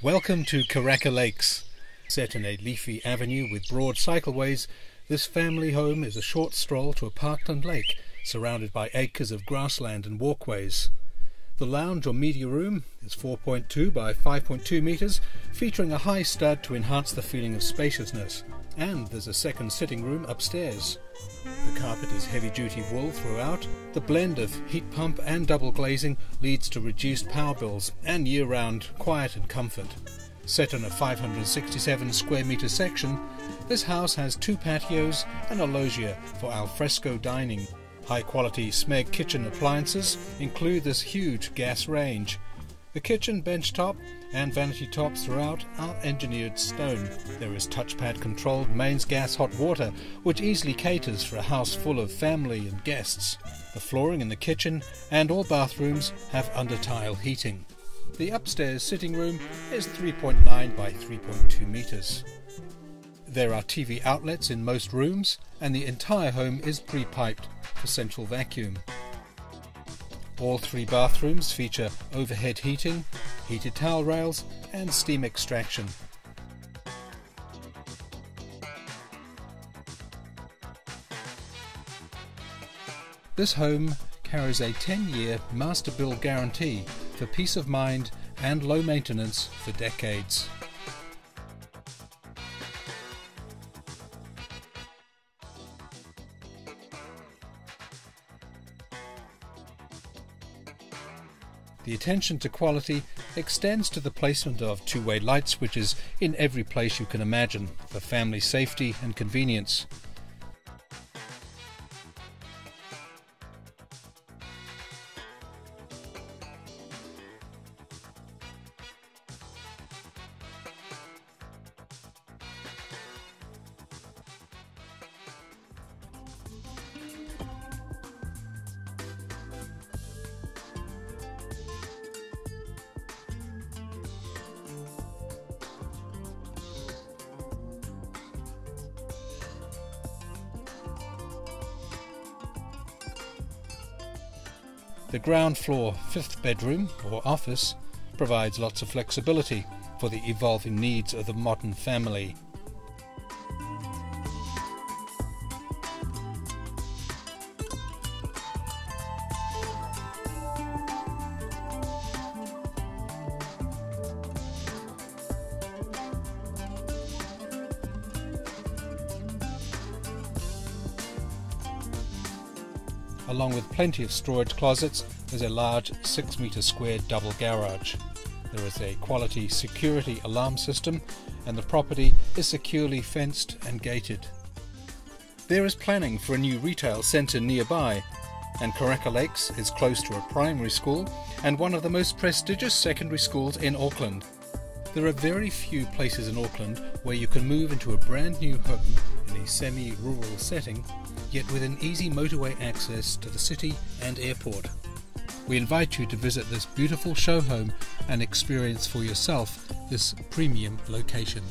Welcome to Karaka Lakes. Set in a leafy avenue with broad cycleways, this family home is a short stroll to a parkland lake surrounded by acres of grassland and walkways. The lounge or media room is 4.2 by 5.2 metres, featuring a high stud to enhance the feeling of spaciousness. And there's a second sitting room upstairs. The carpet is heavy duty wool throughout. The blend of heat pump and double glazing leads to reduced power bills and year round quiet and comfort. Set on a 567 square metre section, this house has two patios and a loggia for alfresco dining. High quality Smeg kitchen appliances include this huge gas range. The kitchen bench top and vanity tops throughout are engineered stone. There is touchpad controlled mains gas hot water, which easily caters for a house full of family and guests. The flooring in the kitchen and all bathrooms have under tile heating. The upstairs sitting room is 3.9 by 3.2 metres. There are TV outlets in most rooms, and the entire home is pre piped for central vacuum. All three bathrooms feature overhead heating, heated towel rails, and steam extraction. This home carries a 10 year master build guarantee for peace of mind and low maintenance for decades. The attention to quality extends to the placement of two way light switches in every place you can imagine for family safety and convenience. The ground floor fifth bedroom or office provides lots of flexibility for the evolving needs of the modern family. Along with plenty of storage closets, there's a large 6 metre square double garage. There is a quality security alarm system, and the property is securely fenced and gated. There is planning for a new retail centre nearby, and Karaka Lakes is close to a primary school and one of the most prestigious secondary schools in Auckland. There are very few places in Auckland where you can move into a brand new home in a semi rural setting yet with an easy motorway access to the city and airport. We invite you to visit this beautiful show home and experience for yourself this premium location.